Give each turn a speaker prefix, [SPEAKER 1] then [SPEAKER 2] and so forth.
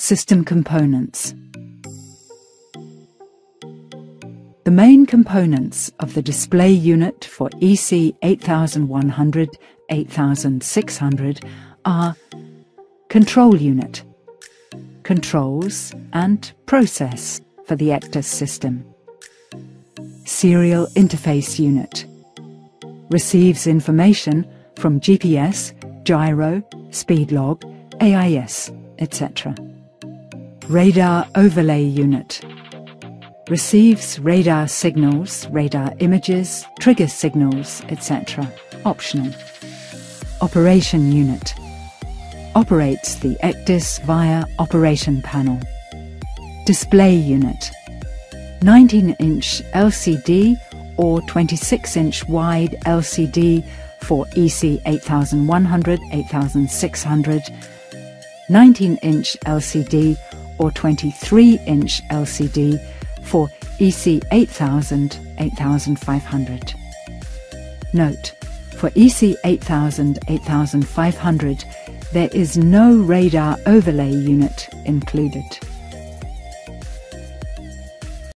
[SPEAKER 1] System components. The main components of the display unit for EC 8100 8600 are control unit, controls and process for the ECDIS system, serial interface unit, receives information from GPS, gyro, speed log, AIS, etc. Radar overlay unit receives radar signals, radar images, trigger signals, etc. Optional. Operation unit operates the ECDIS via operation panel. Display unit 19-inch LCD or 26-inch wide LCD for EC 8100, 8600, 19-inch LCD or 23-inch LCD for EC 8000, 8500. Note, for EC 8000, 8500, there is no radar overlay unit included.